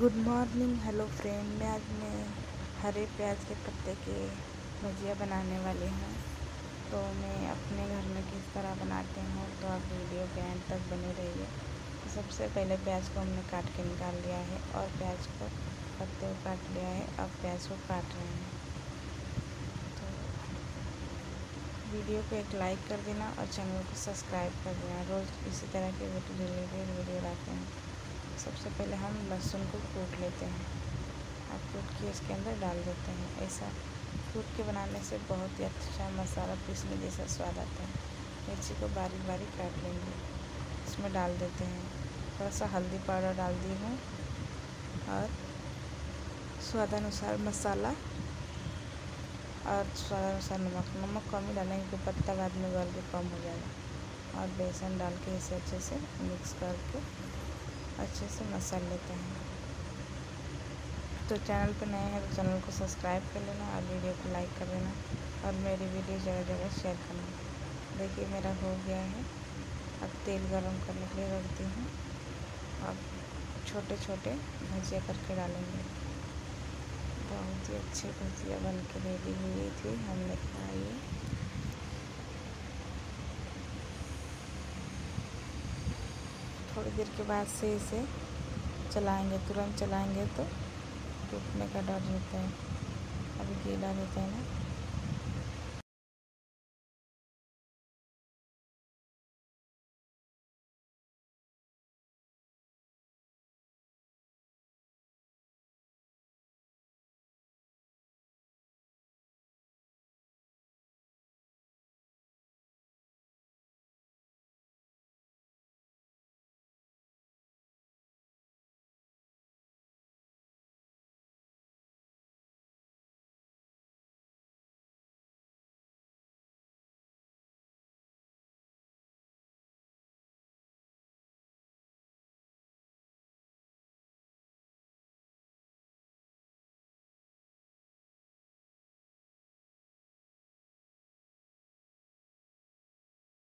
Good morning hello friend मैं आज मैं हरे प्याज के पत्ते के भजिया बनाने वाली हूँ। तो मैं अपने घर में किस तरह बनाते हूँ तो आप वीडियो के एंड तक बने रहिए। तो सबसे पहले प्याज को हमने काट के निकाल लिया है और प्याज को पत्ते को काट लिया है। अब प्याज को काट रहे हैं। तो वीडियो को एक लाइक कर देना और चैनल को सब्सक्राइब कर देना। रोज़ इसी तरह के रिलेटेड वीडियो लाते हैं। सबसे पहले हम लहसुन को कूट लेते हैं। और कूट के इसके अंदर डाल देते हैं। ऐसा कूट के बनाने से बहुत ही अच्छा मसाला पीसने जैसा स्वाद आता है। मिर्ची को बारीक बारीक काट लेंगे। इसमें डाल देते हैं। थोड़ा सा हल्दी पाउडर डाल दी हूँ और स्वादानुसार मसाला और स्वादानुसार नमक। नमक कम ही डालेंगे क्योंकि पत्ता बाद में गल के कम हो जाएगा। और बेसन डाल के इसे अच्छे से मिक्स करके अच्छे से मसल लेते हैं। तो चैनल पर नए हैं तो चैनल को सब्सक्राइब कर लेना और वीडियो को लाइक कर देना और मेरी वीडियो जगह जगह शेयर करना। देखिए मेरा हो गया है। अब तेल गरम करने के लिए रख दी हूँ। अब छोटे छोटे भजिया करके डालेंगे। बहुत ही अच्छी भजिया बन के रेडी हुई थी। हमने खाई। थोड़ी देर के बाद से इसे चलाएँगे, तुरंत चलाएँगे तो टूटने का डर रहता है। अभी गीला रहता है ना।